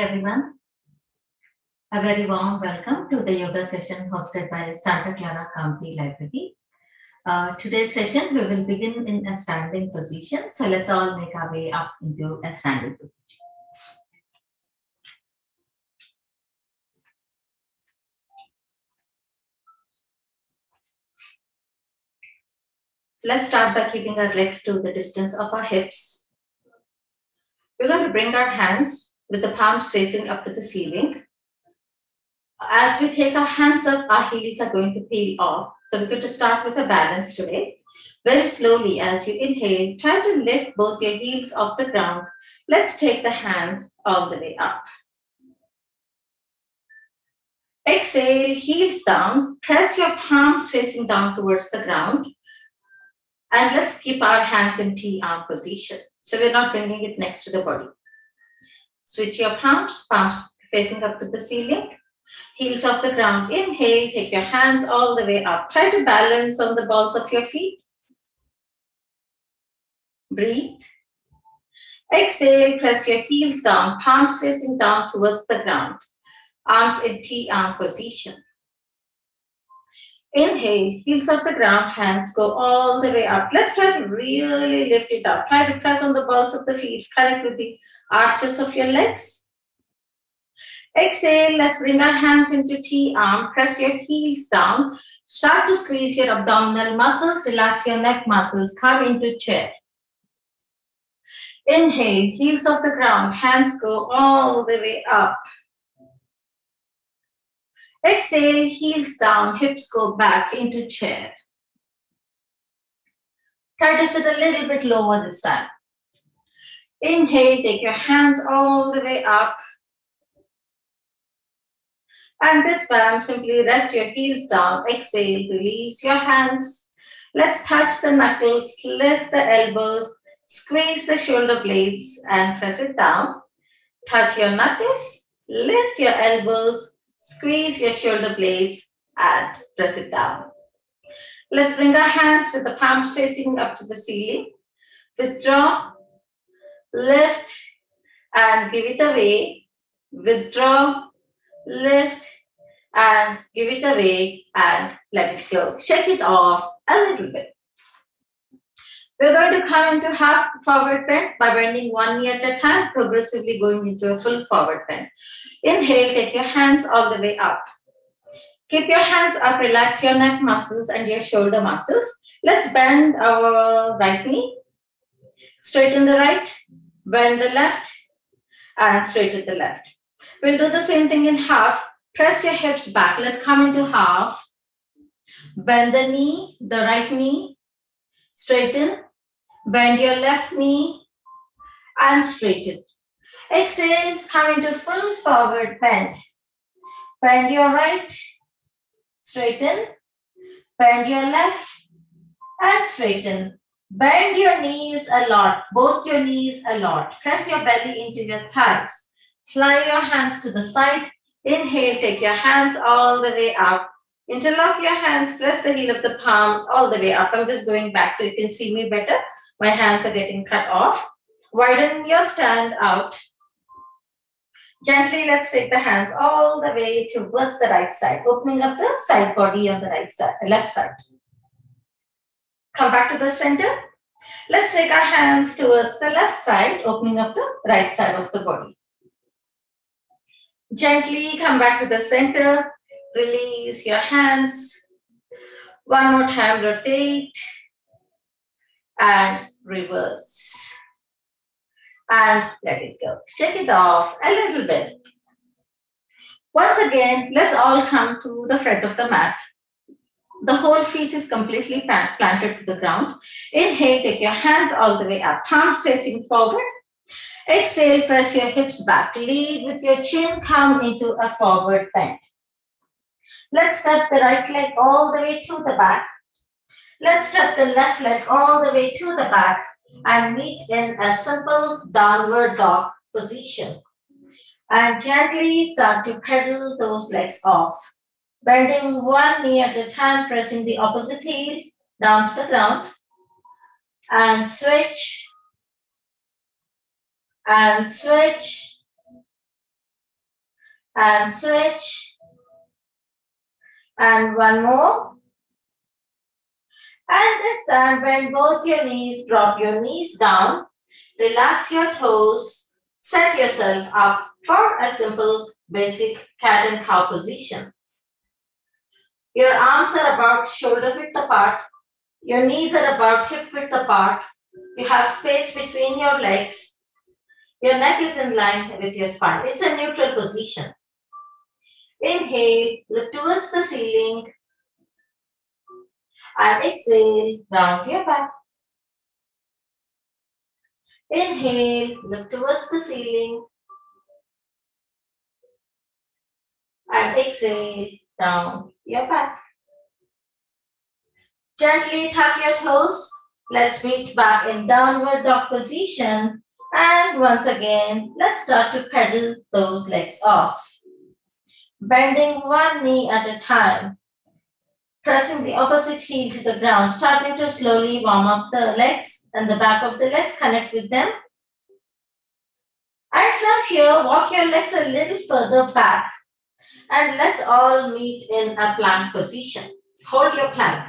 Everyone. A very warm welcome to the yoga session hosted by Santa Clara County Library. Uh, today's session, we will begin in a standing position. So let's all make our way up into a standing position. Let's start by keeping our legs to the distance of our hips. We're going to bring our hands with the palms facing up to the ceiling. As we take our hands up, our heels are going to peel off. So we're going to start with a balance today. Very slowly, as you inhale, try to lift both your heels off the ground. Let's take the hands all the way up. Exhale, heels down. Press your palms facing down towards the ground. And let's keep our hands in T arm position. So we're not bringing it next to the body. Switch your palms, palms facing up to the ceiling, heels off the ground. Inhale, take your hands all the way up. Try to balance on the balls of your feet. Breathe. Exhale, press your heels down, palms facing down towards the ground. Arms in T arm position. Inhale, heels off the ground, hands go all the way up. Let's try to really lift it up. Try to press on the balls of the feet, connect with the arches of your legs. Exhale, let's bring our hands into T arm. Press your heels down. Start to squeeze your abdominal muscles, relax your neck muscles, come into chair. Inhale, heels off the ground, hands go all the way up. Exhale, heels down, hips go back into chair. Try to sit a little bit lower this time. Inhale, take your hands all the way up. And this time, simply rest your heels down. Exhale, release your hands. Let's touch the knuckles, lift the elbows, squeeze the shoulder blades and press it down. Touch your knuckles, lift your elbows, Squeeze your shoulder blades and press it down. Let's bring our hands with the palms facing up to the ceiling. Withdraw, lift, and give it away. Withdraw, lift, and give it away and let it go. Shake it off a little bit. We're going to come into half forward bend by bending one knee at a time, progressively going into a full forward bend. Inhale, take your hands all the way up. Keep your hands up, relax your neck muscles and your shoulder muscles. Let's bend our right knee, straighten the right, bend the left, and straighten the left. We'll do the same thing in half. Press your hips back. Let's come into half. Bend the knee, the right knee, straighten, Bend your left knee and straighten. Exhale, come into full forward bend. Bend your right, straighten. Bend your left and straighten. Bend your knees a lot, both your knees a lot. Press your belly into your thighs. Fly your hands to the side. Inhale, take your hands all the way up. Interlock your hands, press the heel of the palm all the way up. I'm just going back so you can see me better. My hands are getting cut off. Widen your stand out. Gently, let's take the hands all the way towards the right side, opening up the side body on the right side, left side. Come back to the center. Let's take our hands towards the left side, opening up the right side of the body. Gently come back to the center. Release your hands. One more time, rotate and reverse. And let it go. Shake it off a little bit. Once again, let's all come to the front of the mat. The whole feet is completely planted to the ground. Inhale, take your hands all the way up, palms facing forward. Exhale, press your hips back. Lead with your chin, come into a forward bend. Let's step the right leg all the way to the back. Let's step the left leg all the way to the back and meet in a simple downward dog position. And gently start to pedal those legs off. Bending one knee at a time, pressing the opposite heel down to the ground. And switch. And switch. and switch. And one more. And this time, bend both your knees, drop your knees down, relax your toes, set yourself up for a simple basic cat and cow position. Your arms are about shoulder width apart, your knees are about hip width apart, you have space between your legs, your neck is in line with your spine. It's a neutral position. Inhale, look towards the ceiling, and exhale, round your back. Inhale, look towards the ceiling. And exhale, down your back. Gently tuck your toes. Let's meet back in downward dog position. And once again, let's start to pedal those legs off. Bending one knee at a time pressing the opposite heel to the ground, starting to slowly warm up the legs and the back of the legs, connect with them. And from here, walk your legs a little further back and let's all meet in a plank position. Hold your plank.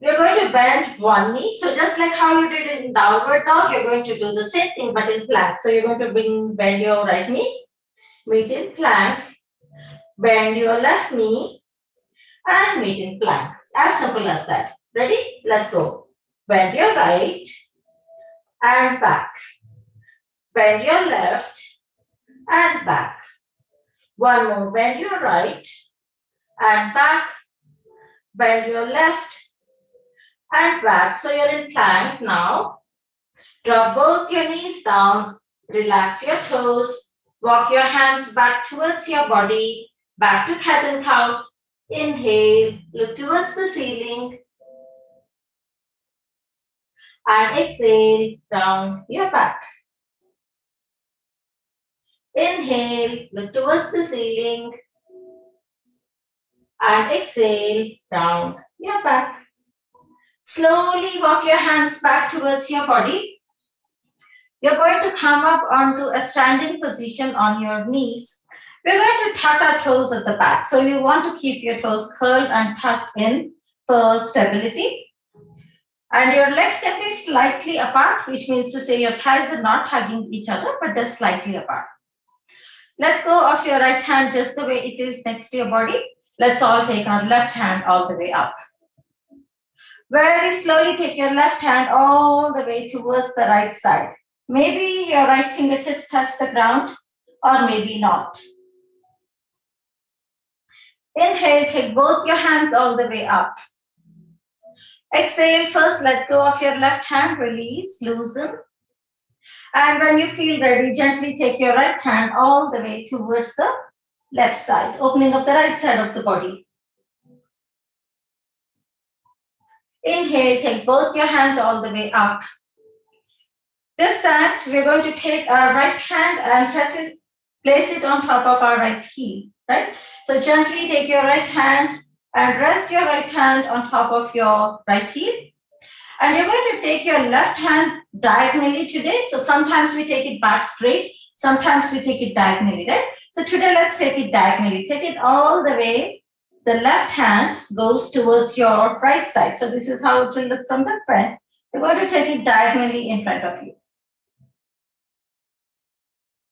We're going to bend one knee. So just like how you did in downward dog, you're going to do the same thing, but in plank. So you're going to bring, bend your right knee, meet in plank, bend your left knee, and meet in plank. As simple as that. Ready? Let's go. Bend your right and back. Bend your left and back. One more. Bend your right and back. Bend your left and back. So you're in plank now. Drop both your knees down. Relax your toes. Walk your hands back towards your body. Back to head and cow. Inhale, look towards the ceiling. And exhale, down your back. Inhale, look towards the ceiling. And exhale, down your back. Slowly walk your hands back towards your body. You're going to come up onto a standing position on your knees we're going to tuck our toes at the back. So you want to keep your toes curled and tucked in for stability. And your legs can be slightly apart, which means to say your thighs are not hugging each other, but they're slightly apart. Let go of your right hand just the way it is next to your body. Let's all take our left hand all the way up. Very slowly take your left hand all the way towards the right side. Maybe your right fingertips touch the ground or maybe not. Inhale, take both your hands all the way up. Exhale, first let go of your left hand, release, loosen. And when you feel ready, gently take your right hand all the way towards the left side, opening up the right side of the body. Inhale, take both your hands all the way up. This time, we're going to take our right hand and press it, place it on top of our right heel right? So gently take your right hand and rest your right hand on top of your right heel. And you're going to take your left hand diagonally today. So sometimes we take it back straight, sometimes we take it diagonally, right? So today let's take it diagonally. Take it all the way. The left hand goes towards your right side. So this is how it will look from the front. You're going to take it diagonally in front of you.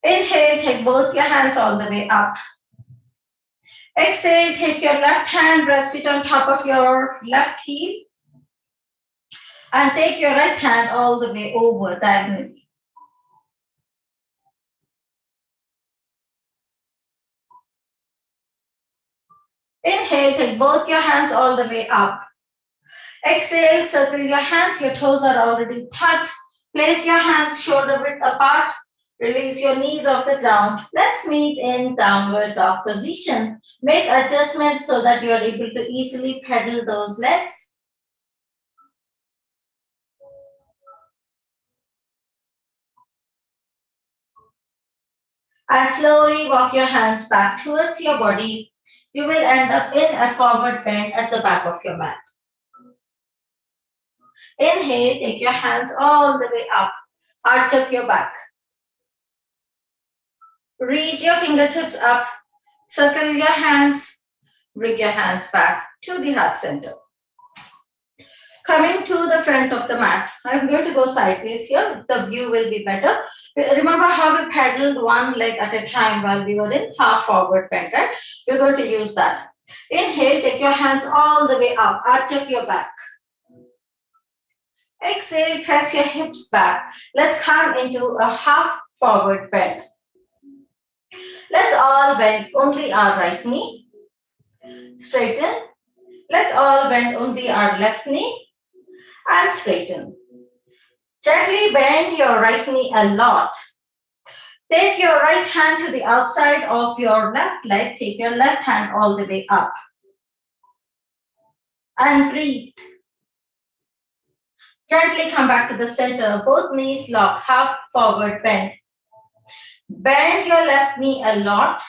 Inhale, take both your hands all the way up. Exhale, take your left hand, rest it on top of your left heel. And take your right hand all the way over diagonally. Inhale, take both your hands all the way up. Exhale, circle your hands, your toes are already tucked. Place your hands shoulder width apart. Release your knees off the ground. Let's meet in downward dog position. Make adjustments so that you are able to easily pedal those legs. And slowly walk your hands back towards your body. You will end up in a forward bend at the back of your mat. Inhale, take your hands all the way up. Arch up your back. Reach your fingertips up, circle your hands, bring your hands back to the heart center. Coming to the front of the mat, I'm going to go sideways here. The view will be better. Remember how we paddled one leg at a time while we were in half forward bend, right? We're going to use that. Inhale, take your hands all the way up, arch up your back. Exhale, press your hips back. Let's come into a half forward bend. Let's all bend only our right knee. Straighten. Let's all bend only our left knee and straighten. Gently bend your right knee a lot. Take your right hand to the outside of your left leg. Take your left hand all the way up. And breathe. Gently come back to the center. Both knees locked, half forward bend. Bend your left knee a lot.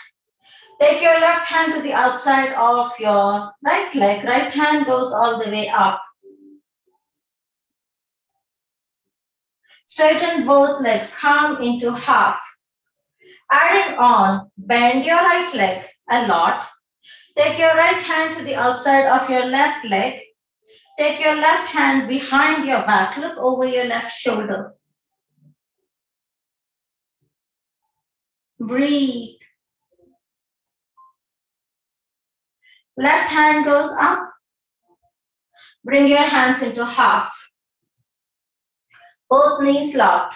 Take your left hand to the outside of your right leg. Right hand goes all the way up. Straighten both legs, come into half. Adding on, bend your right leg a lot. Take your right hand to the outside of your left leg. Take your left hand behind your back. Look over your left shoulder. Breathe. Left hand goes up. Bring your hands into half both knees locked.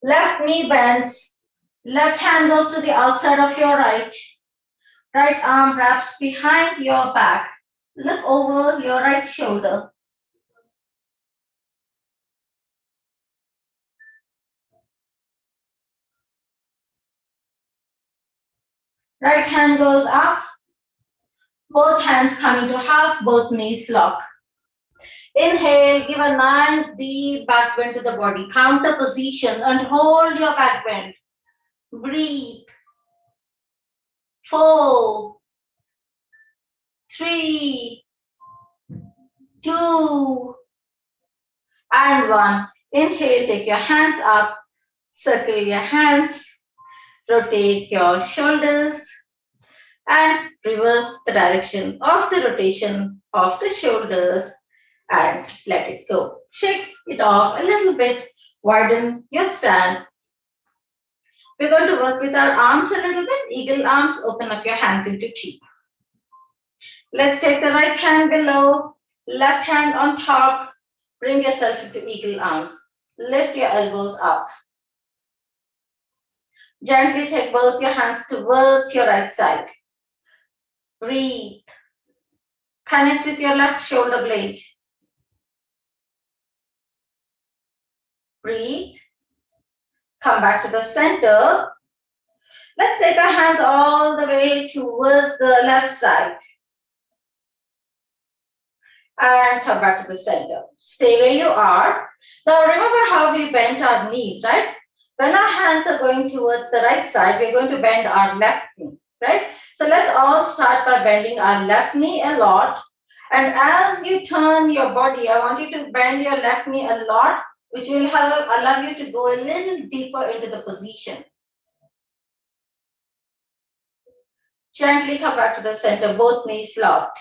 Left knee bends, left hand goes to the outside of your right. Right arm wraps behind your back. Look over your right shoulder. Right hand goes up, both hands coming to half, both knees lock. Inhale, give a nice deep back bend to the body. Counter position and hold your back bend. Breathe. Four, three, two, and one. Inhale, take your hands up, circle your hands, rotate your shoulders, and reverse the direction of the rotation of the shoulders and let it go. Shake it off a little bit, widen your stand. We're going to work with our arms a little bit. Eagle arms, open up your hands into T. Let's take the right hand below, left hand on top. Bring yourself into eagle arms. Lift your elbows up. Gently take both your hands towards your right side. Breathe. Connect with your left shoulder blade. Breathe. Come back to the center. Let's take our hands all the way towards the left side. And come back to the center. Stay where you are. Now remember how we bent our knees, right? When our hands are going towards the right side, we're going to bend our left knee, right? So let's all start by bending our left knee a lot. And as you turn your body, I want you to bend your left knee a lot which will help allow you to go a little deeper into the position. Gently come back to the center, both knees locked.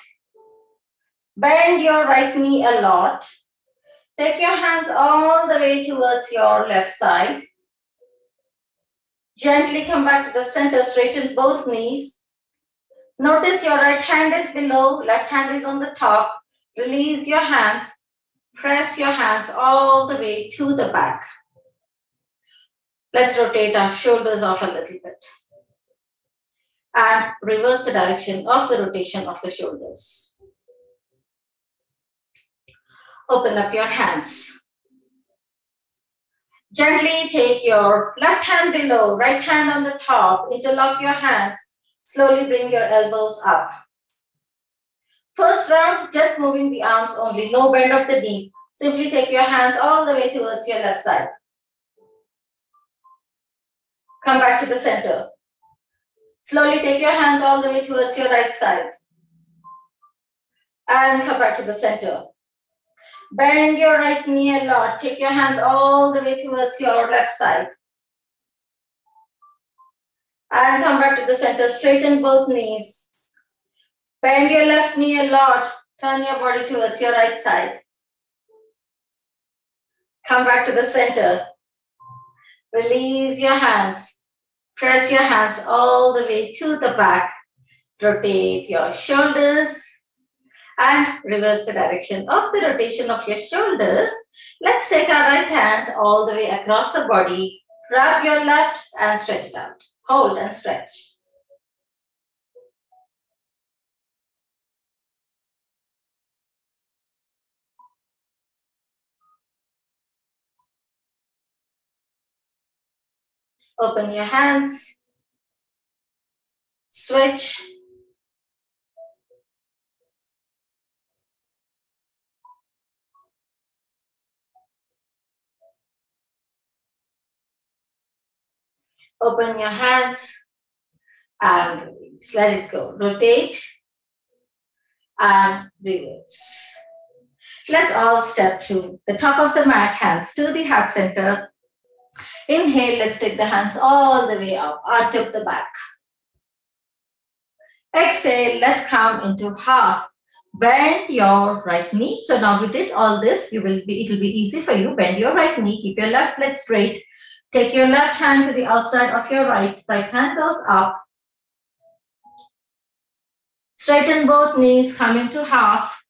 Bend your right knee a lot. Take your hands all the way towards your left side. Gently come back to the center, straighten both knees. Notice your right hand is below, left hand is on the top. Release your hands Press your hands all the way to the back. Let's rotate our shoulders off a little bit. And reverse the direction of the rotation of the shoulders. Open up your hands. Gently take your left hand below, right hand on the top, interlock your hands. Slowly bring your elbows up. First round, just moving the arms only, no bend of the knees. Simply take your hands all the way towards your left side. Come back to the center. Slowly take your hands all the way towards your right side. And come back to the center. Bend your right knee a lot. Take your hands all the way towards your left side. And come back to the center, straighten both knees. Bend your left knee a lot. Turn your body towards your right side. Come back to the center. Release your hands. Press your hands all the way to the back. Rotate your shoulders and reverse the direction of the rotation of your shoulders. Let's take our right hand all the way across the body. Grab your left and stretch it out. Hold and stretch. Open your hands. Switch. Open your hands and Let it go. Rotate and reverse. Let's all step through the top of the mat, hands to the heart center. Inhale, let's take the hands all the way up, arch up the back. Exhale, let's come into half. Bend your right knee. So now we did all this. You will be, it will be easy for you. Bend your right knee, keep your left leg straight. Take your left hand to the outside of your right. Right hand goes up. Straighten both knees, come into half.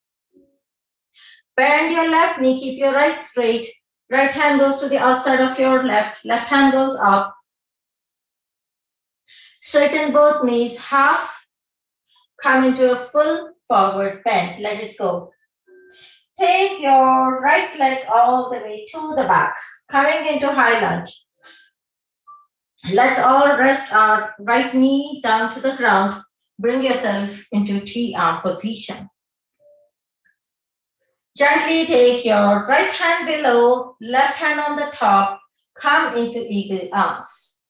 Bend your left knee, keep your right straight. Right hand goes to the outside of your left. Left hand goes up. Straighten both knees, half. Come into a full forward bend. Let it go. Take your right leg all the way to the back. Coming into high lunge. Let's all rest our right knee down to the ground. Bring yourself into T-arm position. Gently take your right hand below, left hand on the top, come into eagle arms.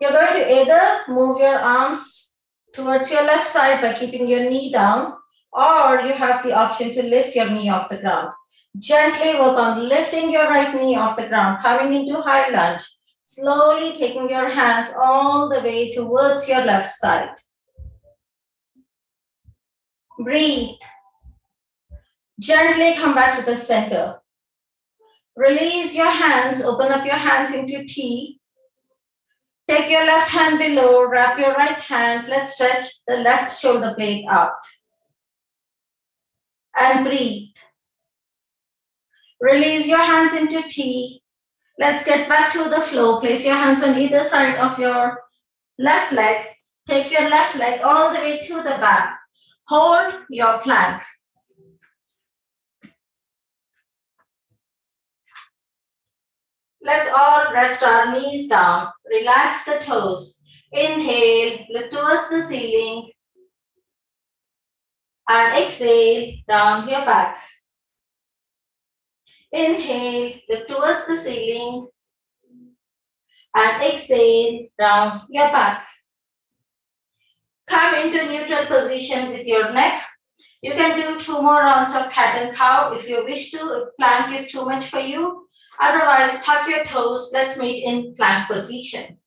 You're going to either move your arms towards your left side by keeping your knee down, or you have the option to lift your knee off the ground. Gently work on lifting your right knee off the ground, coming into high lunge, slowly taking your hands all the way towards your left side. Breathe. Gently come back to the center. Release your hands, open up your hands into T. Take your left hand below, wrap your right hand. Let's stretch the left shoulder blade out. And breathe. Release your hands into T. Let's get back to the flow. Place your hands on either side of your left leg. Take your left leg all the way to the back. Hold your plank. Let's all rest our knees down. Relax the toes. Inhale, look towards the ceiling. And exhale, down your back. Inhale, look towards the ceiling. And exhale, down your back. Come into neutral position with your neck. You can do two more rounds of cat and cow if you wish to. If plank is too much for you, Otherwise, tuck your toes. Let's meet in plank position.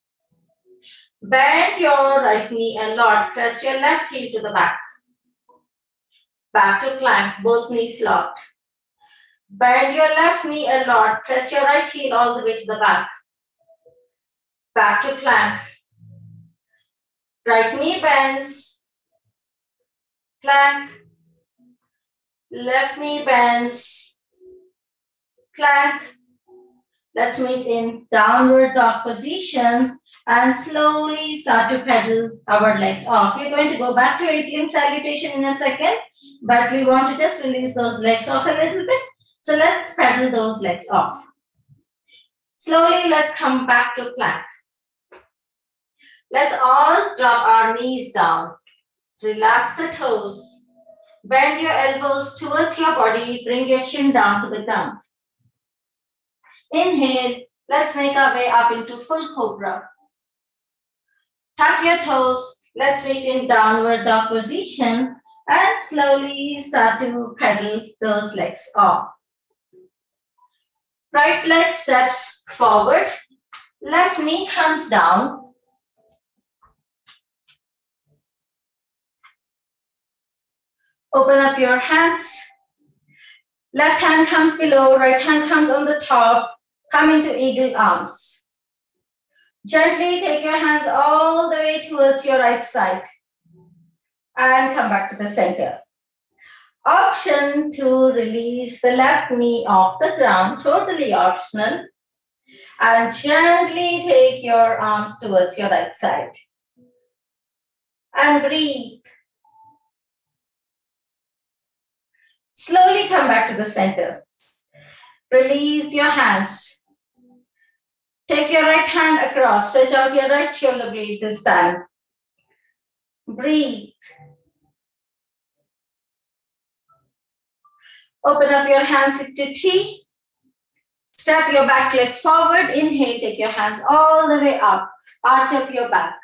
Bend your right knee a lot. Press your left heel to the back. Back to plank, both knees locked. Bend your left knee a lot. Press your right heel all the way to the back. Back to plank. Right knee bends. Plank. Left knee bends. Plank Let's meet in downward dog position and slowly start to pedal our legs off. We're going to go back to limb salutation in a second, but we want to just release those legs off a little bit. So let's pedal those legs off. Slowly, let's come back to plank. Let's all drop our knees down. Relax the toes. Bend your elbows towards your body. Bring your chin down to the ground. Inhale, let's make our way up into full cobra. Tuck your toes, let's wait in downward dog position and slowly start to pedal those legs off. Right leg steps forward. Left knee comes down. Open up your hands. Left hand comes below, right hand comes on the top. Come into eagle arms. Gently take your hands all the way towards your right side. And come back to the center. Option to release the left knee off the ground, totally optional. And gently take your arms towards your right side. And breathe. Slowly come back to the center. Release your hands. Take your right hand across. Stretch out your right shoulder blade this time. Breathe. Open up your hands into T. Step your back leg forward. Inhale, take your hands all the way up. Arch up your back.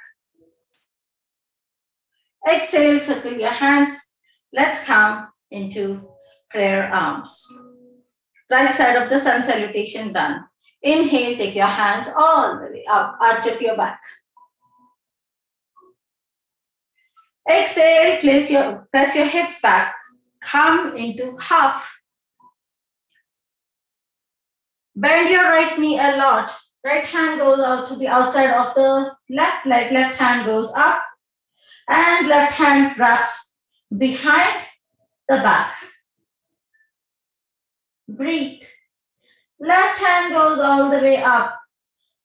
Exhale, circle your hands. Let's come into prayer arms. Right side of the sun salutation done. Inhale, take your hands all the way up. Arch up your back. Exhale, place your, press your hips back come into half. Bend your right knee a lot. Right hand goes out to the outside of the left leg. Left hand goes up. And left hand wraps behind the back. Breathe. Left hand goes all the way up.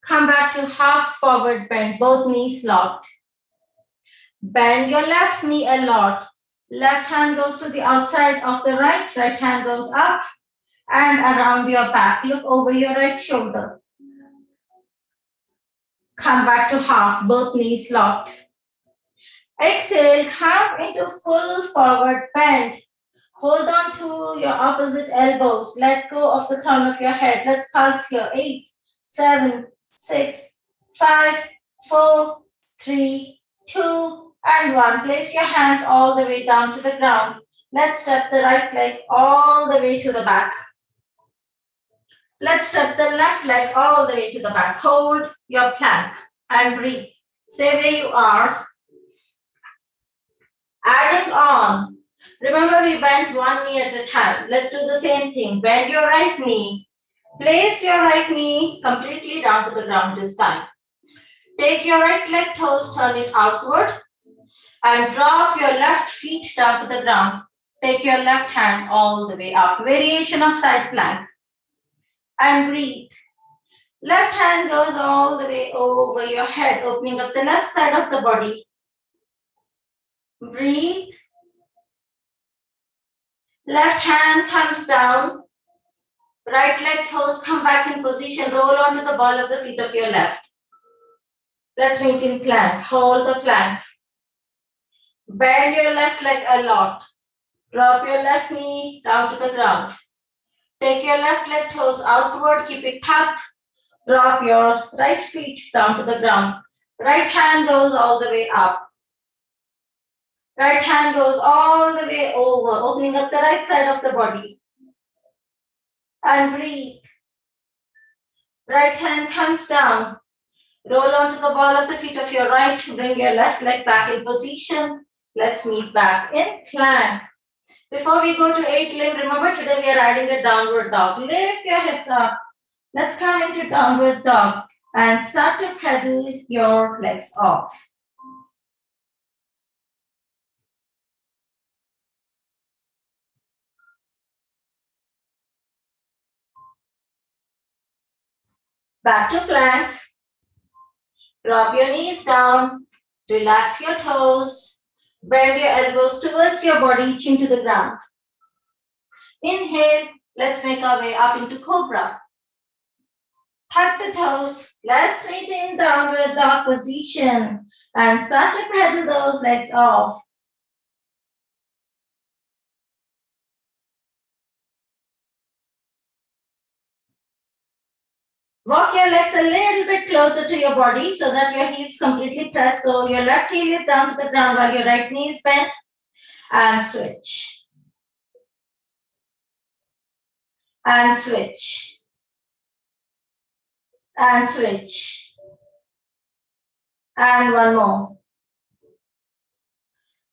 Come back to half forward bend, both knees locked. Bend your left knee a lot. Left hand goes to the outside of the right, right hand goes up and around your back. Look over your right shoulder. Come back to half, both knees locked. Exhale, come into full forward bend. Hold on to your opposite elbows. Let go of the crown of your head. Let's pulse here. Eight, seven, six, five, four, three, two, and one. Place your hands all the way down to the ground. Let's step the right leg all the way to the back. Let's step the left leg all the way to the back. Hold your plank and breathe. Stay where you are. Adding on. Remember we bent one knee at a time. Let's do the same thing. Bend your right knee. Place your right knee completely down to the ground this time. Take your right leg toes, turn it outward and drop your left feet down to the ground. Take your left hand all the way up. Variation of side plank. And breathe. Left hand goes all the way over your head, opening up the left side of the body. Breathe. Left hand comes down. Right leg toes come back in position. Roll onto the ball of the feet of your left. Let's maintain plank. Hold the plank. Bend your left leg a lot. Drop your left knee down to the ground. Take your left leg toes outward, keep it tucked. Drop your right feet down to the ground. Right hand goes all the way up. Right hand goes all the way over, opening up the right side of the body. And breathe. Right hand comes down. Roll onto the ball of the feet of your right. Bring your left leg back in position. Let's meet back in plank. Before we go to eight limb, remember today we are adding a downward dog. Lift your hips up. Let's come into downward dog and start to pedal your legs off. Back to plank. Drop your knees down. Relax your toes. Bend your elbows towards your body, chin to the ground. Inhale, let's make our way up into Cobra. Tuck the toes. Let's maintain downward dog position and start to pedal those legs off. Walk your legs a little bit closer to your body so that your heels completely press. So your left heel is down to the ground while your right knee is bent. And switch. And switch. And switch. And one more.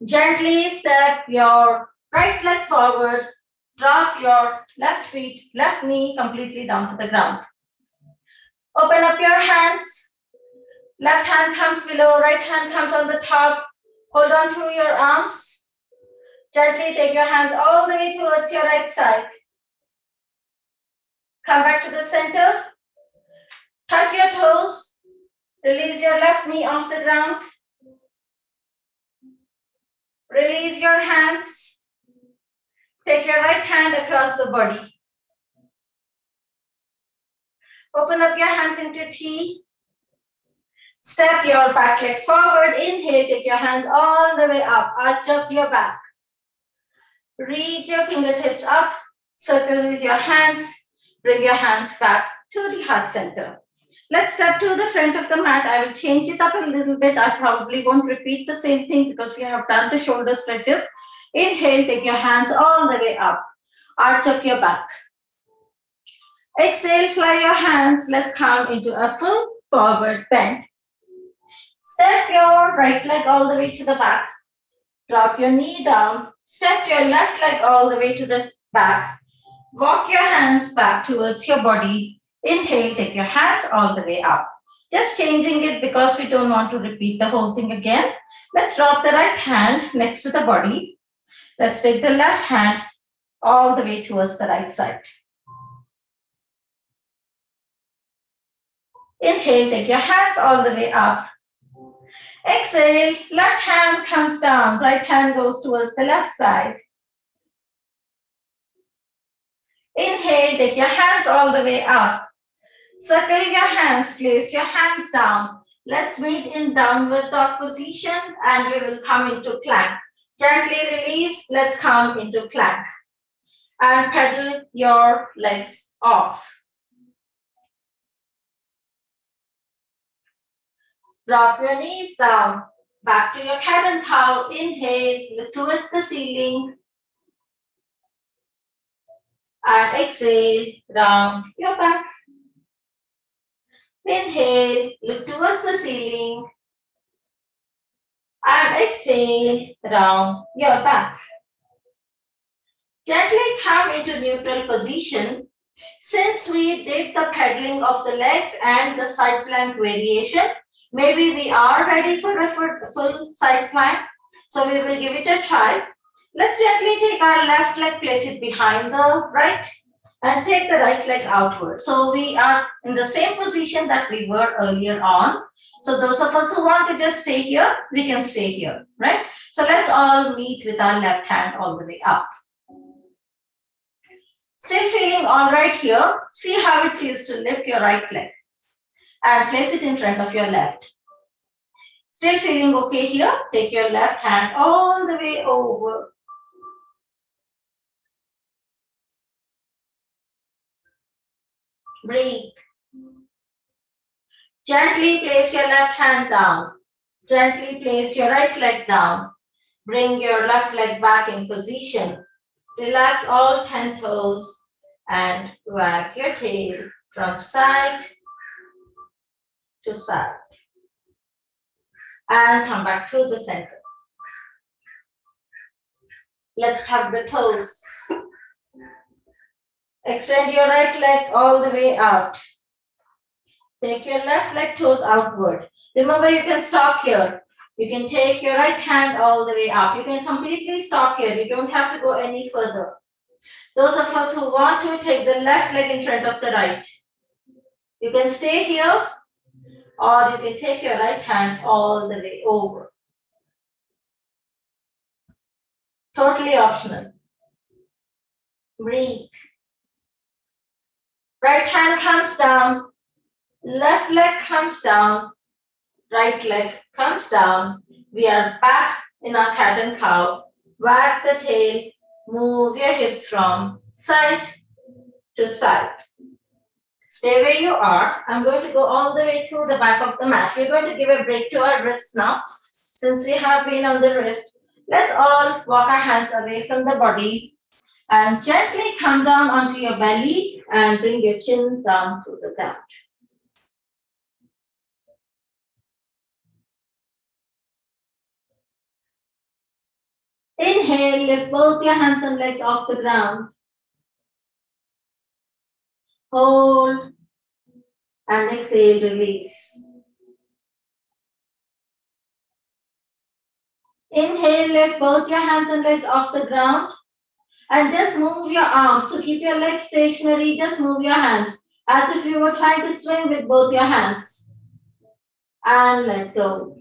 Gently step your right leg forward, drop your left feet, left knee completely down to the ground. Open up your hands. Left hand comes below, right hand comes on the top. Hold on to your arms. Gently take your hands all the way towards your right side. Come back to the center. Tuck your toes. Release your left knee off the ground. Release your hands. Take your right hand across the body. Open up your hands into T. Step your back leg forward. Inhale, take your hands all the way up. Arch up your back. Reach your fingertips up. Circle with your hands. Bring your hands back to the heart center. Let's step to the front of the mat. I will change it up a little bit. I probably won't repeat the same thing because we have done the shoulder stretches. Inhale, take your hands all the way up. Arch up your back. Exhale, fly your hands. Let's come into a full forward bend. Step your right leg all the way to the back. Drop your knee down. Step your left leg all the way to the back. Walk your hands back towards your body. Inhale, take your hands all the way up. Just changing it because we don't want to repeat the whole thing again. Let's drop the right hand next to the body. Let's take the left hand all the way towards the right side. Inhale, take your hands all the way up. Exhale, left hand comes down, right hand goes towards the left side. Inhale, take your hands all the way up. Circle your hands, place your hands down. Let's meet in downward dog position and we will come into plank. Gently release, let's come into plank. And pedal your legs off. Drop your knees down. Back to your cat and cow. Inhale, look towards the ceiling. And exhale, round your back. Inhale, look towards the ceiling. And exhale, round your back. Gently come into neutral position. Since we did the pedaling of the legs and the side plank variation, Maybe we are ready for a full side plank. So we will give it a try. Let's gently take our left leg, place it behind the right and take the right leg outward. So we are in the same position that we were earlier on. So those of us who want to just stay here, we can stay here, right? So let's all meet with our left hand all the way up. Still feeling all right here. See how it feels to lift your right leg and place it in front of your left. Still feeling okay here? Take your left hand all the way over. Breathe. Gently place your left hand down. Gently place your right leg down. Bring your left leg back in position. Relax all 10 toes and wag your tail from side to side. And come back to the center. Let's hug the toes. Extend your right leg all the way out. Take your left leg toes outward. Remember, you can stop here. You can take your right hand all the way up. You can completely stop here. You don't have to go any further. Those of us who want to take the left leg in front of the right. You can stay here or you can take your right hand all the way over. Totally optional. Breathe. Right hand comes down, left leg comes down, right leg comes down. We are back in our cat and cow. Wag the tail, move your hips from side to side. Stay where you are. I'm going to go all the way to the back of the mat. We're going to give a break to our wrists now. Since we have been on the wrist, let's all walk our hands away from the body and gently come down onto your belly and bring your chin down to the ground. Inhale, lift both your hands and legs off the ground. Hold and exhale, release. Inhale, lift both your hands and legs off the ground. And just move your arms. So keep your legs stationary, just move your hands as if you were trying to swing with both your hands. And let go.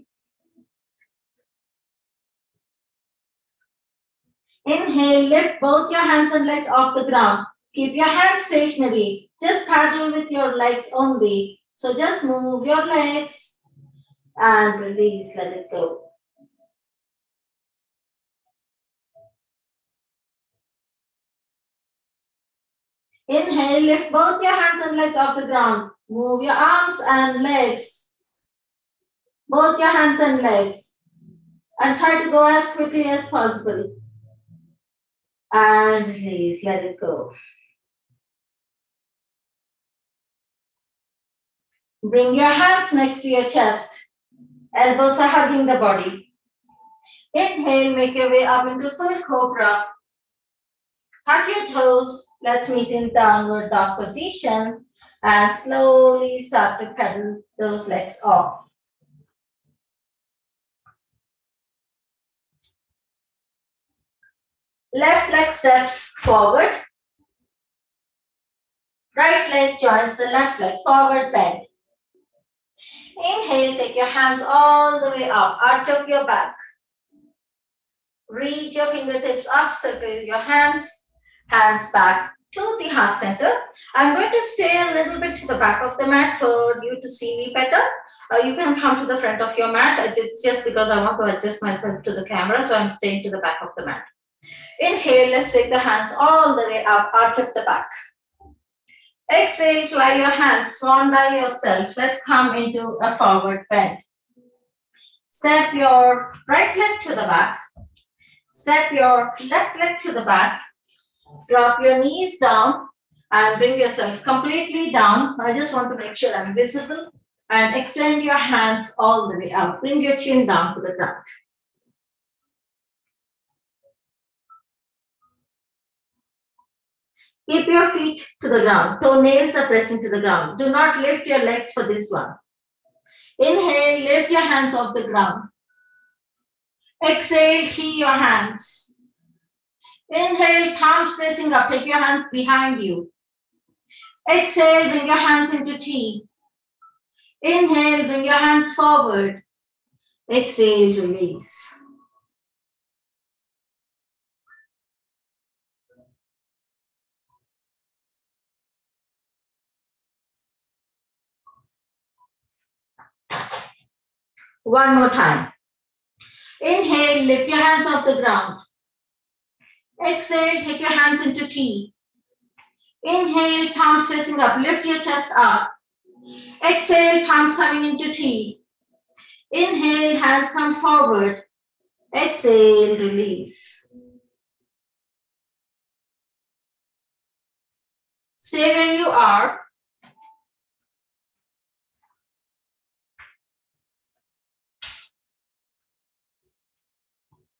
Inhale, lift both your hands and legs off the ground. Keep your hands stationary. Just paddle with your legs only. So just move your legs and release, let it go. Inhale, lift both your hands and legs off the ground. Move your arms and legs. Both your hands and legs. And try to go as quickly as possible. And release, let it go. Bring your hands next to your chest. Elbows are hugging the body. Inhale, make your way up into full cobra. Tuck your toes. Let's meet in downward dog position and slowly start to pedal those legs off. Left leg steps forward. Right leg joins the left leg, forward bend. Inhale, take your hands all the way up, arch up your back. Reach your fingertips up, circle your hands hands back to the heart center. I'm going to stay a little bit to the back of the mat for you to see me better. Uh, you can come to the front of your mat. It's just because I want to adjust myself to the camera, so I'm staying to the back of the mat. Inhale, let's take the hands all the way up, arch up the back. Exhale, fly your hands, swan by yourself. Let's come into a forward bend. Step your right leg to the back. Step your left leg to the back Drop your knees down and bring yourself completely down. I just want to make sure I'm visible and extend your hands all the way out. Bring your chin down to the ground. Keep your feet to the ground. Toenails are pressing to the ground. Do not lift your legs for this one. Inhale, lift your hands off the ground. Exhale, tee your hands. Inhale, palms facing up. Take your hands behind you. Exhale, bring your hands into T. Inhale, bring your hands forward. Exhale, release. One more time. Inhale, lift your hands off the ground. Exhale, take your hands into T. Inhale, palms facing up. Lift your chest up. Exhale, palms coming into T. Inhale, hands come forward. Exhale, release. Stay where you are.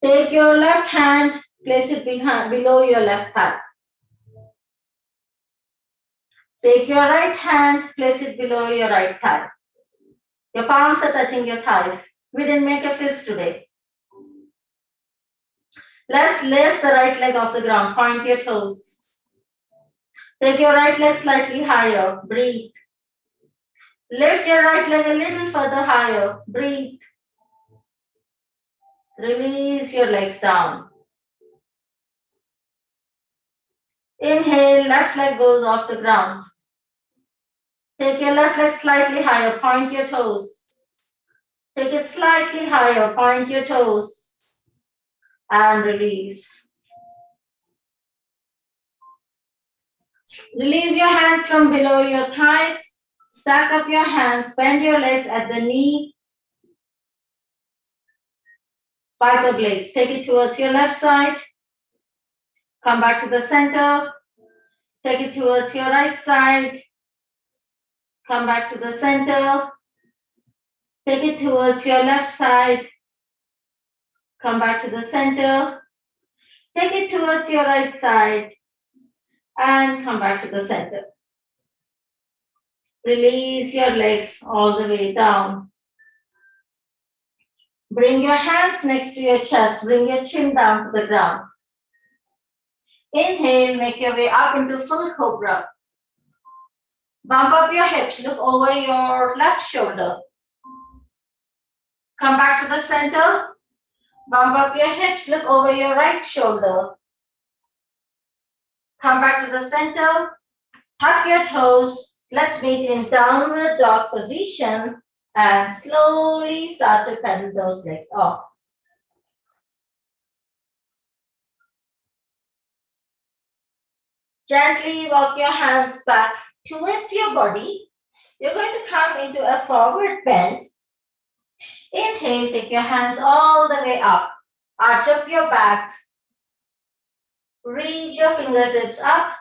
Take your left hand Place it behind, below your left thigh. Take your right hand, place it below your right thigh. Your palms are touching your thighs. We didn't make a fist today. Let's lift the right leg off the ground. Point your toes. Take your right leg slightly higher. Breathe. Lift your right leg a little further higher. Breathe. Release your legs down. Inhale, left leg goes off the ground. Take your left leg slightly higher, point your toes. Take it slightly higher, point your toes. And release. Release your hands from below your thighs. Stack up your hands, bend your legs at the knee. Wiper blades. Take it towards your left side. Come back to the center. Take it towards your right side. Come back to the center. Take it towards your left side. Come back to the center. Take it towards your right side and come back to the center. Release your legs all the way down. Bring your hands next to your chest. Bring your chin down to the ground. Inhale, make your way up into full cobra. Bump up your hips, look over your left shoulder. Come back to the center. Bump up your hips, look over your right shoulder. Come back to the center. Tuck your toes. Let's meet in downward dog position and slowly start to pedal those legs off. Gently walk your hands back towards your body. You're going to come into a forward bend. Inhale, take your hands all the way up. Arch up your back. Reach your fingertips up.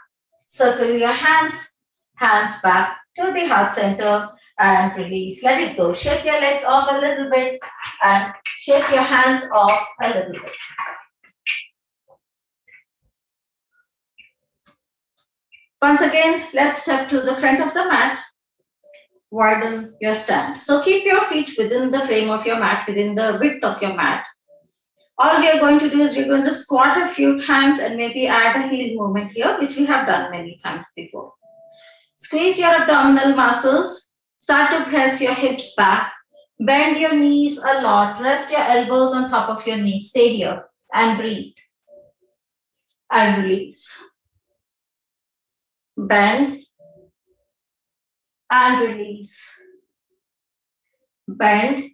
Circle your hands, hands back to the heart center and release. Let it go. Shake your legs off a little bit and shake your hands off a little bit. Once again, let's step to the front of the mat. Widen your stand. So keep your feet within the frame of your mat, within the width of your mat. All we are going to do is we're going to squat a few times and maybe add a heel movement here, which we have done many times before. Squeeze your abdominal muscles. Start to press your hips back. Bend your knees a lot. Rest your elbows on top of your knees. Stay here and breathe. And release bend and release. Bend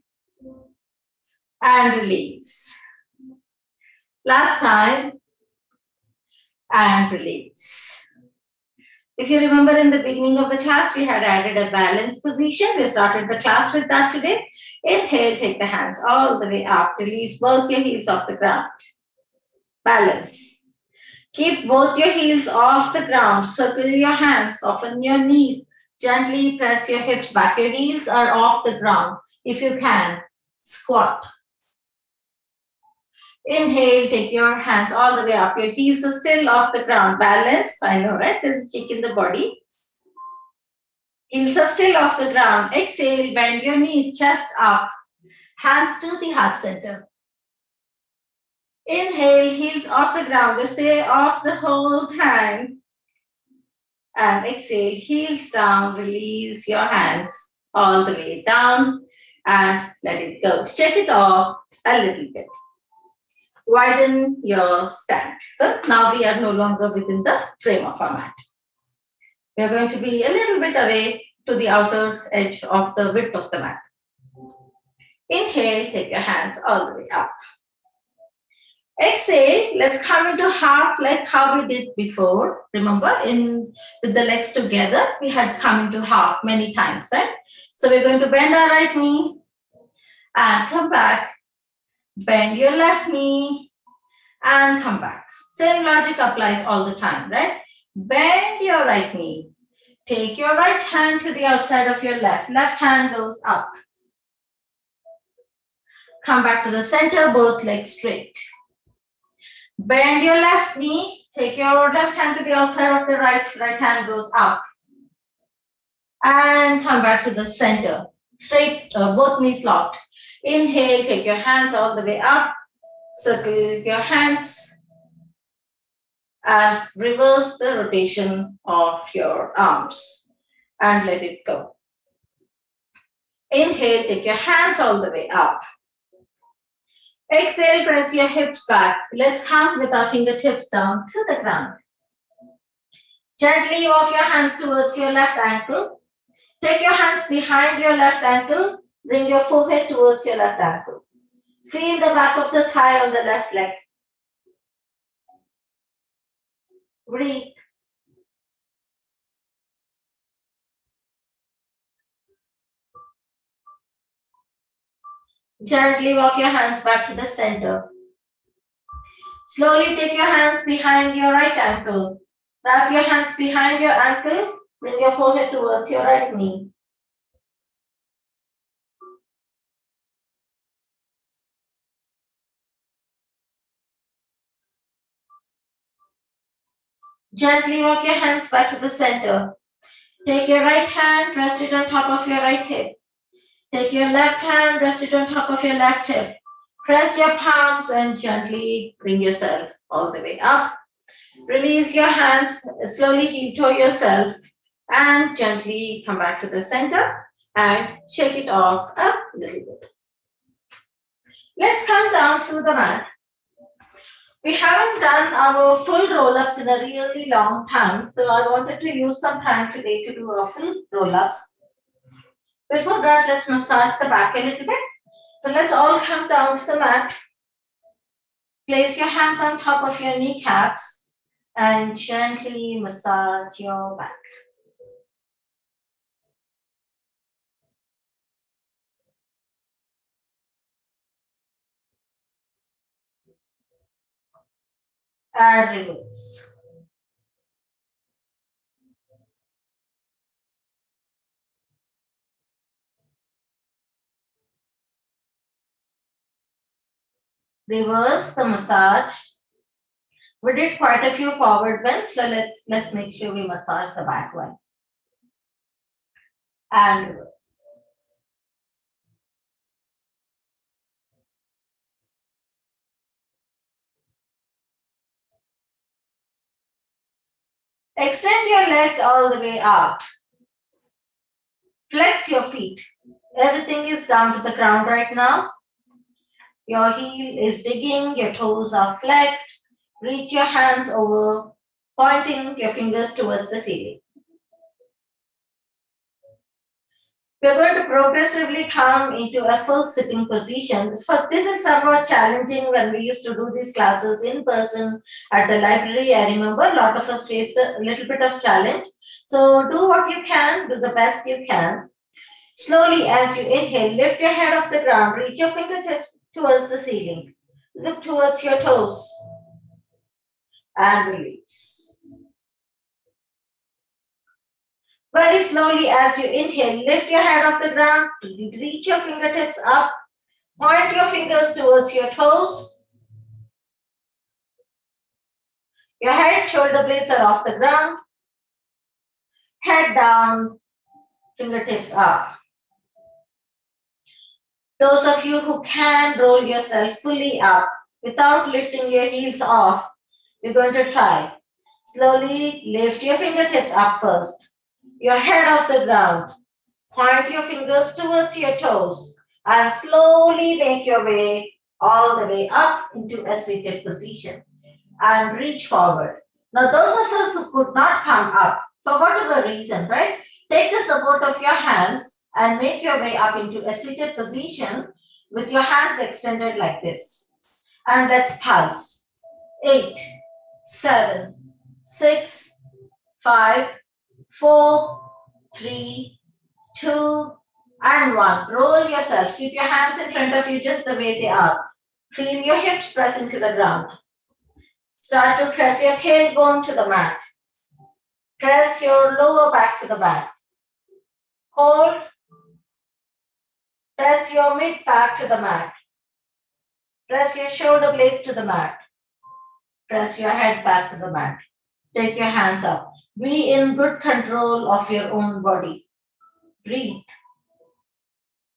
and release. Last time and release. If you remember in the beginning of the class, we had added a balance position. We started the class with that today. Inhale, take the hands all the way up. Release both your heels off the ground. Balance. Keep both your heels off the ground. Circle your hands, soften your knees. Gently press your hips back. Your heels are off the ground. If you can, squat. Inhale, take your hands all the way up. Your heels are still off the ground. Balance, I know, right? There's a shake in the body. Heels are still off the ground. Exhale, bend your knees, chest up. Hands to the heart center. Inhale, heels off the ground. They stay off the whole time. And exhale, heels down. Release your hands all the way down and let it go. Shake it off a little bit. Widen your stand. So now we are no longer within the frame of our mat. We are going to be a little bit away to the outer edge of the width of the mat. Inhale, take your hands all the way up. Exhale, let's come into half like how we did before. Remember, in with the legs together, we had come into half many times, right? So we're going to bend our right knee and come back. Bend your left knee and come back. Same logic applies all the time, right? Bend your right knee. Take your right hand to the outside of your left. Left hand goes up. Come back to the center, both legs straight. Bend your left knee. Take your left hand to the outside of the right. Right hand goes up. And come back to the center. Straight, uh, both knees locked. Inhale, take your hands all the way up. Circle your hands. And reverse the rotation of your arms. And let it go. Inhale, take your hands all the way up. Exhale, press your hips back. Let's count with our fingertips down to the ground. Gently walk your hands towards your left ankle. Take your hands behind your left ankle. Bring your forehead towards your left ankle. Feel the back of the thigh on the left leg. Breathe. Gently walk your hands back to the center. Slowly take your hands behind your right ankle. Wrap your hands behind your ankle. Bring your forehead towards your right knee. Gently walk your hands back to the center. Take your right hand, rest it on top of your right hip. Take your left hand, rest it on top of your left hip. Press your palms and gently bring yourself all the way up. Release your hands, slowly heel toe yourself and gently come back to the center and shake it off a little bit. Let's come down to the mat. We haven't done our full roll-ups in a really long time, so I wanted to use some time today to do our full roll-ups. Before that, let's massage the back a little bit. So let's all come down to the mat. Place your hands on top of your kneecaps and gently massage your back. And release. Reverse the massage. We did quite a few forward bends, so let's let's make sure we massage the back one. And reverse. Extend your legs all the way out. Flex your feet. Everything is down to the ground right now. Your heel is digging, your toes are flexed. Reach your hands over, pointing your fingers towards the ceiling. We're going to progressively come into a full sitting position. So this is somewhat challenging when we used to do these classes in person at the library. I remember a lot of us faced a little bit of challenge. So do what you can, do the best you can. Slowly as you inhale, lift your head off the ground, reach your fingertips towards the ceiling. Look towards your toes and release. Very slowly as you inhale, lift your head off the ground, reach your fingertips up, point your fingers towards your toes. Your head, shoulder blades are off the ground. Head down, fingertips up. Those of you who can roll yourself fully up without lifting your heels off, you're going to try. Slowly lift your fingertips up first your head off the ground. Point your fingers towards your toes and slowly make your way all the way up into a seated position and reach forward. Now, those of us who could not come up for whatever reason, right? Take the support of your hands and make your way up into a seated position with your hands extended like this. And let's pulse. Eight, seven, six, five, four, three, two, and one. Roll yourself. Keep your hands in front of you just the way they are. Feel your hips press into the ground. Start to press your tailbone to the mat. Press your lower back to the mat. Hold. Press your mid back to the mat. Press your shoulder blades to the mat. Press your head back to the mat. Take your hands up. Be in good control of your own body. Breathe.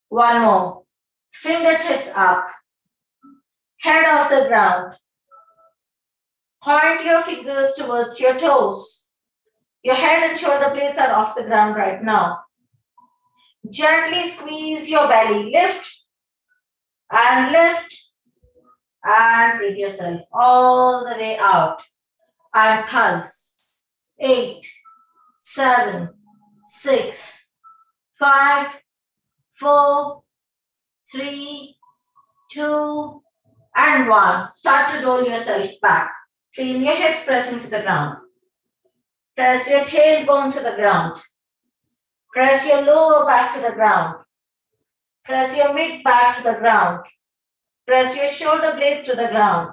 One more. Fingertips up. Head off the ground. Point your fingers towards your toes. Your head and shoulder blades are off the ground right now. Gently squeeze your belly. Lift and lift and breathe yourself all the way out and pulse eight, seven, six, five, four, three, two, and one. Start to roll yourself back. Feel your hips pressing to the ground. Press your tailbone to the ground. Press your lower back to the ground. Press your mid back to the ground. Press your shoulder blades to the ground.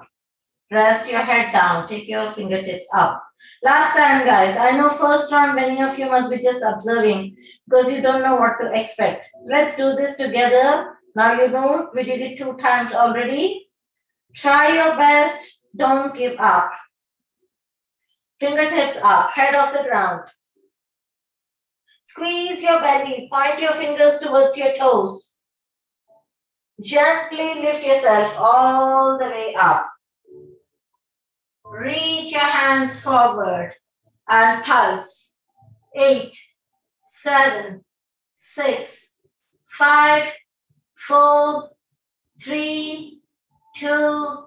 Rest your head down. Take your fingertips up. Last time, guys, I know first round many of you must be just observing because you don't know what to expect. Let's do this together. Now you know we did it two times already. Try your best. Don't give up. Fingertips up, head off the ground. Squeeze your belly, point your fingers towards your toes. Gently lift yourself all the way up. Reach your hands forward and pulse. Eight, seven, six, five, four, three, two,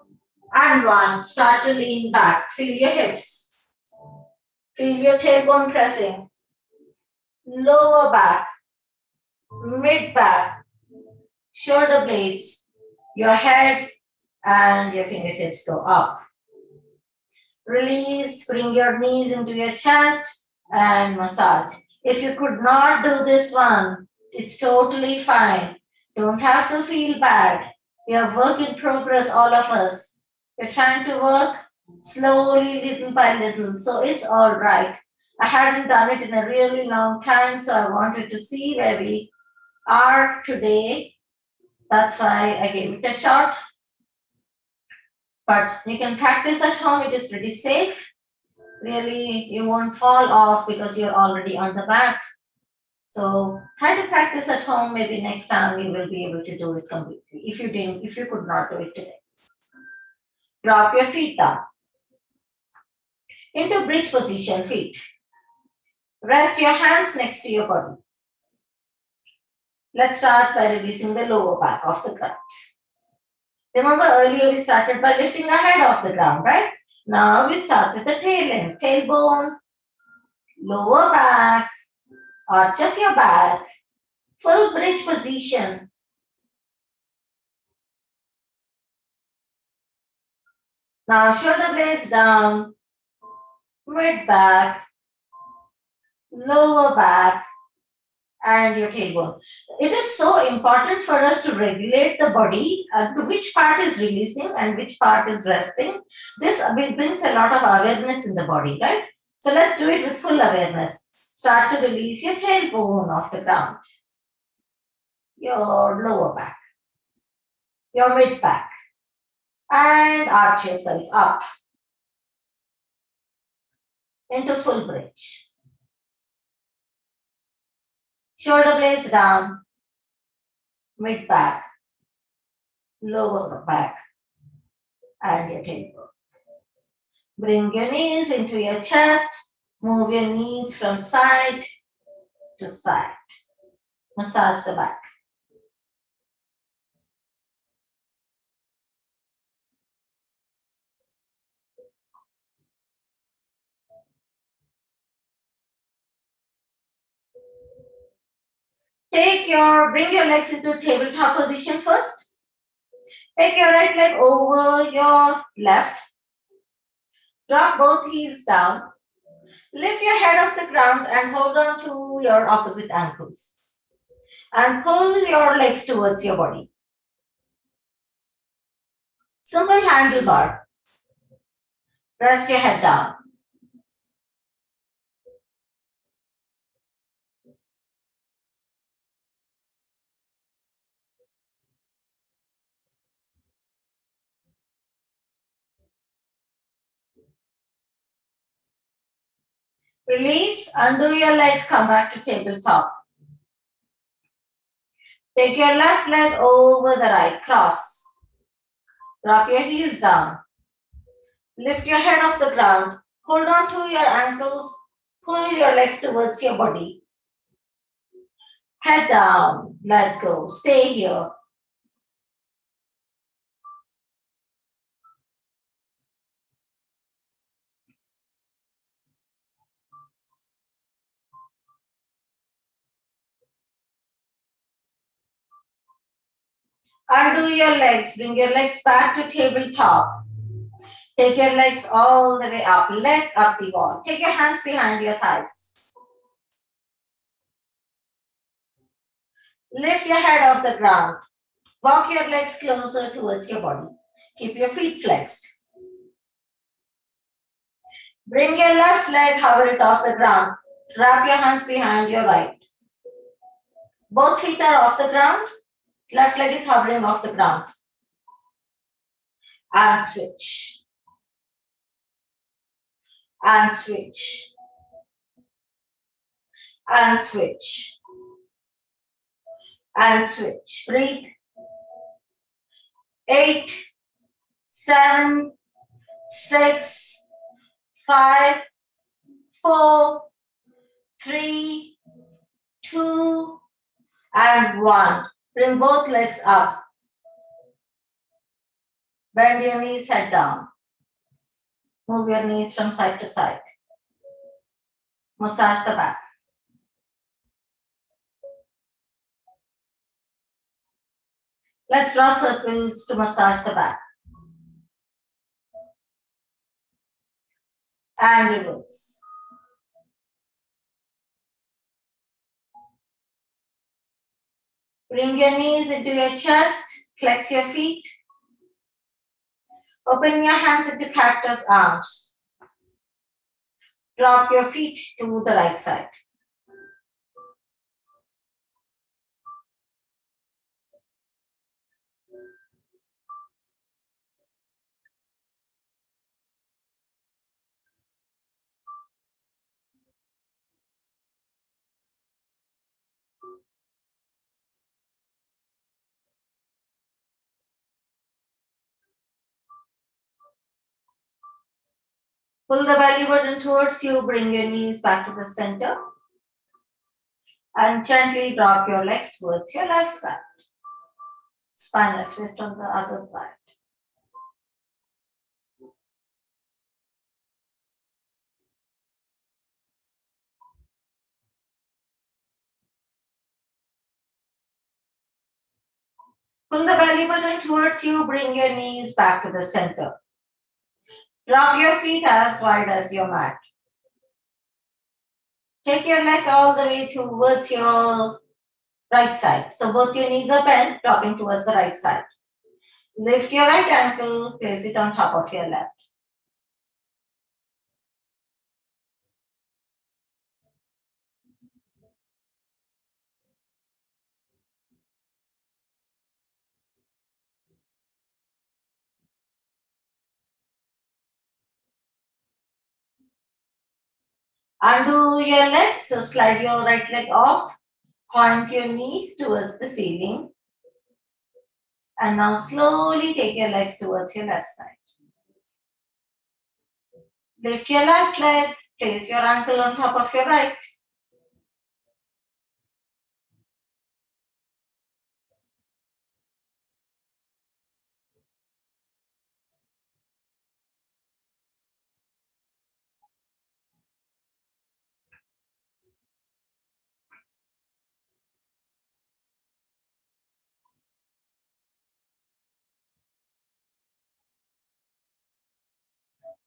and one. Start to lean back. Feel your hips. Feel your tailbone pressing. Lower back, mid back, shoulder blades, your head and your fingertips go up. Release, bring your knees into your chest and massage. If you could not do this one, it's totally fine. Don't have to feel bad. We are work in progress, all of us. We're trying to work slowly, little by little. So it's all right. I hadn't done it in a really long time, so I wanted to see where we are today. That's why I gave it a shot. But you can practice at home, it is pretty safe. Really, you won't fall off because you're already on the mat. So try to practice at home. Maybe next time you will be able to do it completely. If you didn't, if you could not do it today. Drop your feet down. Into bridge position, feet. Rest your hands next to your body. Let's start by releasing the lower back of the ground. Remember earlier we started by lifting the head off the ground, right? Now we start with the tail end, tailbone, lower back, arch up your back, full bridge position. Now shoulder blades down, mid back, lower back, and your tailbone. It is so important for us to regulate the body uh, to which part is releasing and which part is resting. This uh, brings a lot of awareness in the body, right? So let's do it with full awareness. Start to release your tailbone off the ground, your lower back, your mid back, and arch yourself up into full bridge. Shoulder blades down, mid back, lower back, and your tailbone. Bring your knees into your chest. Move your knees from side to side. Massage the back. Take your, bring your legs into tabletop position first. Take your right leg over your left. Drop both heels down. Lift your head off the ground and hold on to your opposite ankles. And pull your legs towards your body. Simple handlebar. Rest your head down. Release, undo your legs, come back to tabletop. Take your left leg over the right, cross. Drop your heels down. Lift your head off the ground. Hold on to your ankles. Pull your legs towards your body. Head down, let go. Stay here. Undo your legs. Bring your legs back to tabletop. Take your legs all the way up. Leg up the wall. Take your hands behind your thighs. Lift your head off the ground. Walk your legs closer towards your body. Keep your feet flexed. Bring your left leg, hover it off the ground. Wrap your hands behind your right. Both feet are off the ground. Left leg is hovering off the ground. And switch. and switch and switch and switch. Breathe. Eight, seven, six, five, four, three, two, and one. Bring both legs up. Bend your knees, head down. Move your knees from side to side. Massage the back. Let's draw circles to massage the back. And reverse. Bring your knees into your chest, flex your feet. Open your hands into cactus arms. Drop your feet to the right side. Pull the belly button towards you, bring your knees back to the center. And gently drop your legs towards your left side. Spinal twist on the other side. Pull the belly button towards you, bring your knees back to the center. Drop your feet as wide as your mat. Take your legs all the way towards your right side. So both your knees are bent, dropping towards the right side. Lift your right ankle, place it on top of your left. Undo your legs, so slide your right leg off, point your knees towards the ceiling. And now slowly take your legs towards your left side. Lift your left leg, place your ankle on top of your right.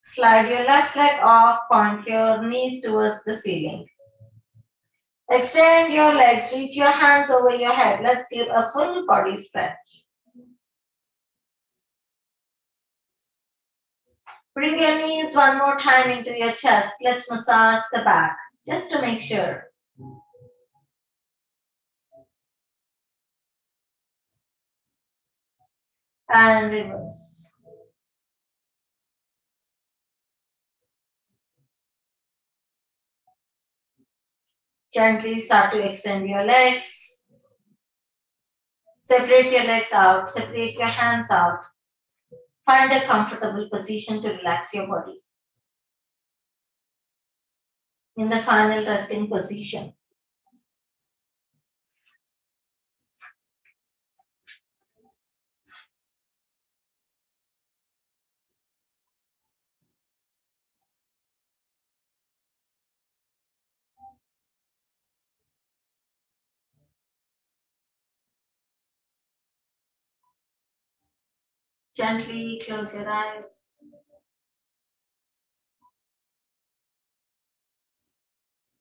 Slide your left leg off, point your knees towards the ceiling. Extend your legs, reach your hands over your head. Let's give a full body stretch. Bring your knees one more time into your chest. Let's massage the back just to make sure. And reverse. Gently start to extend your legs. Separate your legs out, separate your hands out. Find a comfortable position to relax your body. In the final resting position. Gently close your eyes.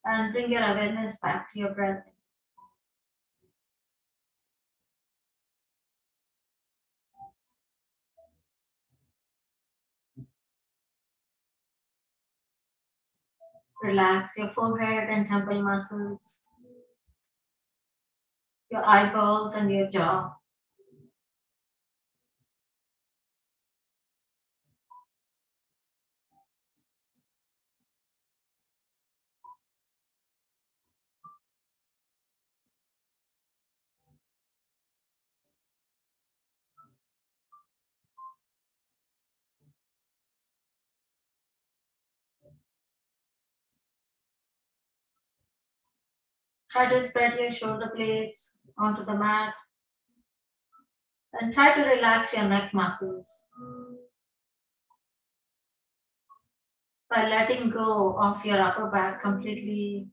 And bring your awareness back to your breath. Relax your forehead and temple muscles, your eyeballs and your jaw. Try to spread your shoulder blades onto the mat and try to relax your neck muscles by letting go of your upper back completely.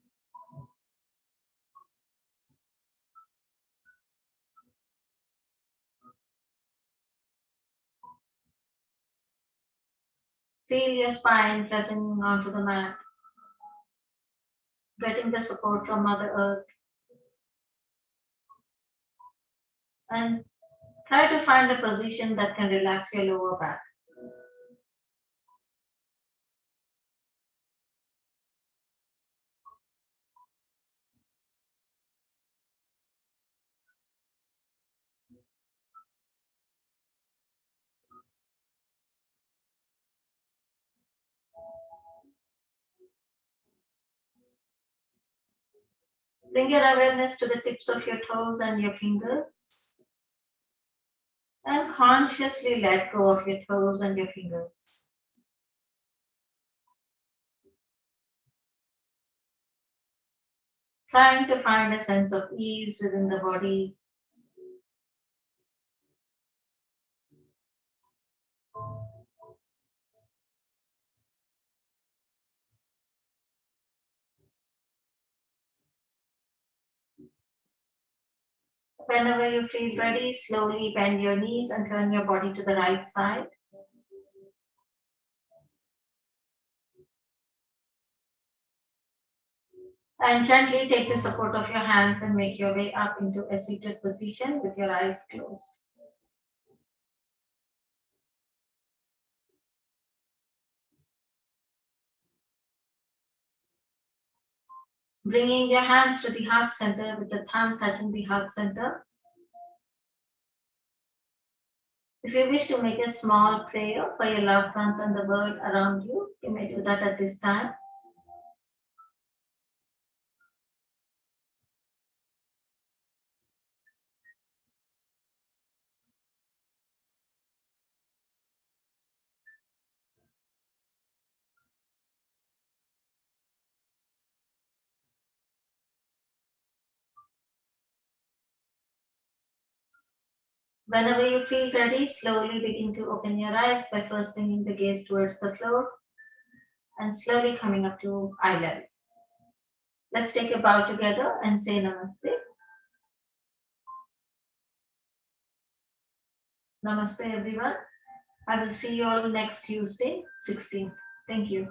Feel your spine pressing onto the mat, getting the support from Mother Earth. And try to find a position that can relax your lower back. Bring your awareness to the tips of your toes and your fingers. And consciously let go of your toes and your fingers. Trying to find a sense of ease within the body. Whenever you feel ready, slowly bend your knees and turn your body to the right side. And gently take the support of your hands and make your way up into a seated position with your eyes closed. Bringing your hands to the heart center with the thumb touching the heart center. If you wish to make a small prayer for your loved ones and the world around you, you may do that at this time. Whenever you feel ready, slowly begin to open your eyes by first bringing the gaze towards the floor and slowly coming up to eye level. Let's take a bow together and say namaste. Namaste, everyone. I will see you all next Tuesday, 16th. Thank you.